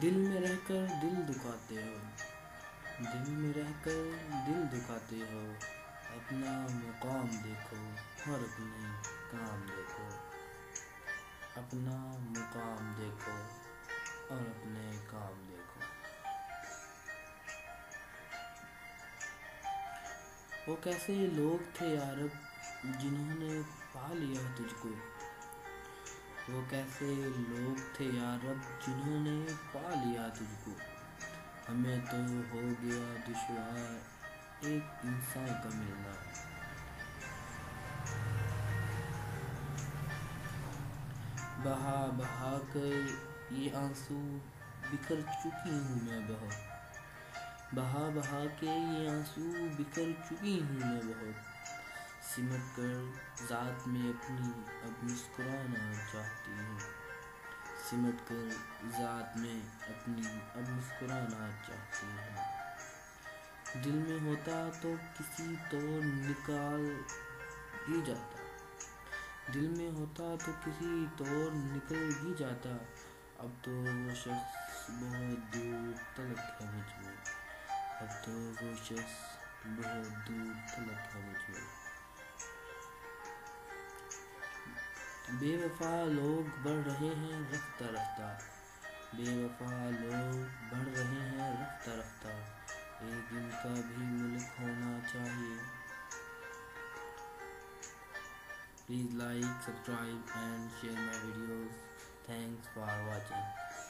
دل میں رہ کر دل دکھاتے ہو۔ دل میں رہ کر دل دکھاتے ہو۔ اپنا مقام دیکھو اور اپنے کام دیکھو۔ اپنا مقام دیکھو اور اپنے کام دیکھو۔ وہ کیسے لوگ تھے یارب جنہوں نے پا لیا تجھ کو؟ وہ کیسے لوگ تھے یارب جنہوں نے پا لیا تجھ کو؟ ہمیں تو ہو گیا دشوار، ایک انسان کا ملنا۔ بہا بہا کر یہ آنسو بکھر چکی ہوں میں بہت بہا بہا کے یہ آنسو بکھر چکی ہوں میں بہت سمٹ کر ذات میں اپنی اب مسکرانا چاہتی ہوں۔ سمٹ کر ذات میں اپنی اب مسکرانا چاہتی ہوں۔ دل میں ہوتا تو کسی طور نکال ہی جاتا۔ دل میں ہوتا تو کسی طور نکل ہی جاتا۔ اب تو وہ شخص بہت دور تلک ہے مجھ میں۔ اب تو وہ شخص بہت دور بے وفا لوگ بڑھ رہے ہیں رفتہ رفتہ۔ بے وفا لوگ بڑھ رہے ہیں رفتہ رفتہ۔ ایک ان کا بھی ملک ہونا چاہیے۔ Please like, subscribe, and share my videos. Thanks for watching.